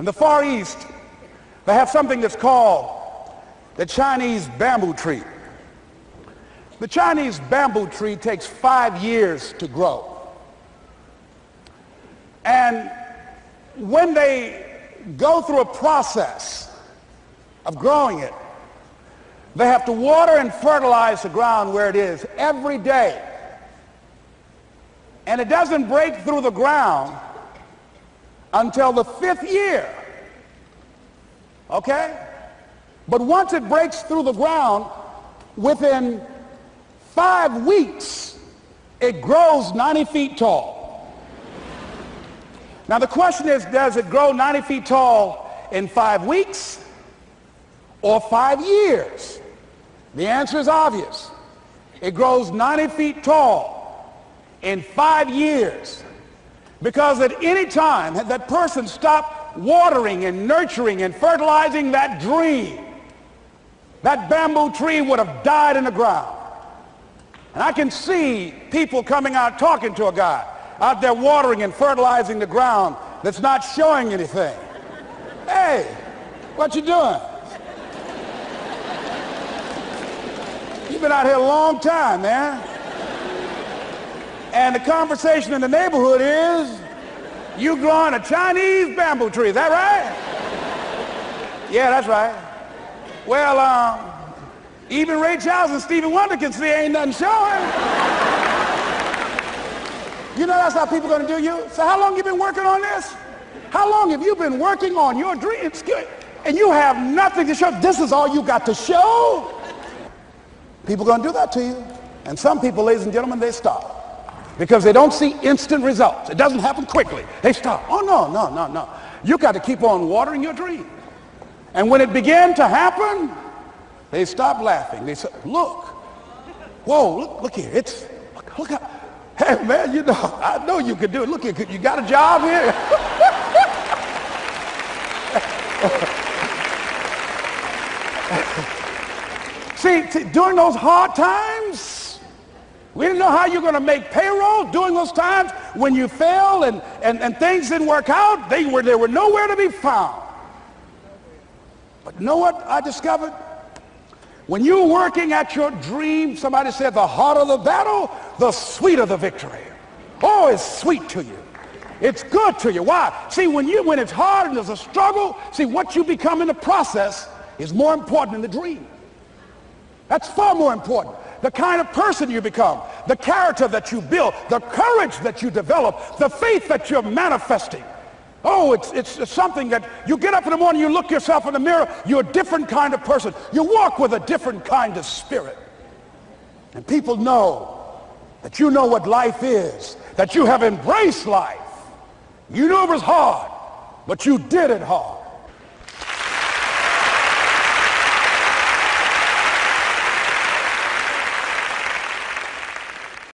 In the Far East, they have something that's called the Chinese bamboo tree. The Chinese bamboo tree takes five years to grow. And when they go through a process of growing it, they have to water and fertilize the ground where it is every day. And it doesn't break through the ground until the fifth year. Okay? But once it breaks through the ground, within five weeks, it grows 90 feet tall. Now the question is, does it grow 90 feet tall in five weeks or five years? The answer is obvious. It grows 90 feet tall in five years because at any time that person stopped watering and nurturing and fertilizing that dream, that bamboo tree would have died in the ground. And I can see people coming out talking to a guy out there watering and fertilizing the ground that's not showing anything. Hey, what you doing? You've been out here a long time, man. And the conversation in the neighborhood is, you growing a Chinese bamboo tree, is that right? Yeah, that's right. Well, um, even Ray Charles and Stevie Wonder can see ain't nothing showing. You know that's how people to do you? So how long you been working on this? How long have you been working on your dreams? And you have nothing to show. This is all you got to show. People to do that to you. And some people, ladies and gentlemen, they stop. Because they don't see instant results. It doesn't happen quickly. They stop. Oh, no, no, no, no. You got to keep on watering your dream. And when it began to happen, they stopped laughing. They said, look, whoa, look, look here. It's, look, look how, Hey, man, you know, I know you could do it. Look, here. you got a job here? See, during those hard times, we didn't know how you're going to make payroll during those times when you failed and, and, and things didn't work out. They were, they were nowhere to be found. But know what I discovered? When you're working at your dream, somebody said the harder the battle, the sweeter the victory. Oh, it's sweet to you. It's good to you. Why? See, when you when it's hard and there's a struggle, see what you become in the process is more important than the dream. That's far more important. The kind of person you become, the character that you build, the courage that you develop, the faith that you're manifesting. Oh, it's, it's, something that you get up in the morning, you look yourself in the mirror, you're a different kind of person. You walk with a different kind of spirit. And people know that you know what life is, that you have embraced life. You know it was hard, but you did it hard.